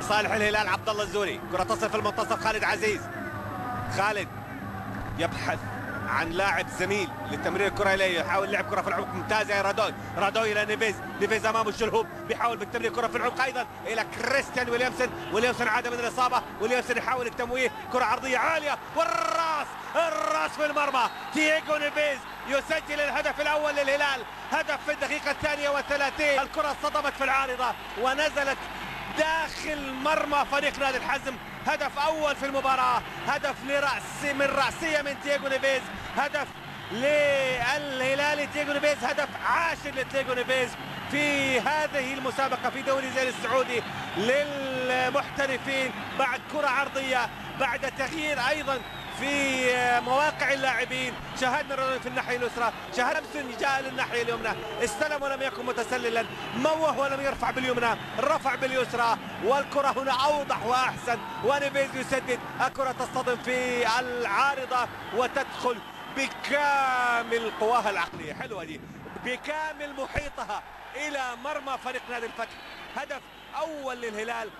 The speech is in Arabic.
صالح الهلال عبد الله الزوري. كرة تصل في المنتصف خالد عزيز. خالد يبحث عن لاعب زميل لتمرير الكرة إليه. يحاول لعب كرة في العمق. ممتازه يا رادوي. رادوي إلى نيفيز. نيفيز امامه الشلهوب. بيحاول بالتمرير كرة في العمق أيضا إلى كريستيان ويليامسون. ويليامسون عاد من الإصابة. ويليامسون يحاول التمويه. كرة عرضية عالية. والراس. الراس في المرمى. تييغو نيفيز يسجل الهدف الأول للهلال. هدف في الدقيقة الثانية والثلاثين. الكرة صدمت في العارضة ونزلت داخل مرمى فريق نادي الحزم. هدف أول في المباراة. هدف لراس من رأسية من تياغو نيفيز. هدف للهلالي تياغو نيفيز. هدف عاشر لتياغو نيفيز في هذه المسابقة في دوري زين السعودي للمحترفين. بعد كرة عرضية بعد تغيير أيضا في مواقع اللاعبين. شاهدنا رونالدو في الناحية اليسرى. شاهدنا ويليامسون جاء للناحيه اليمنى. استلم ولم يكن متسللا. موه ولم يرفع باليمنى. رفع باليسرى. والكرة هنا أوضح وأحسن. ونيفيز يسدد. الكرة تصطدم في العارضة وتدخل بكامل قواها العقلية. حلوة دي. بكامل محيطها إلى مرمى فريق نادي الفتح. هدف أول للهلال.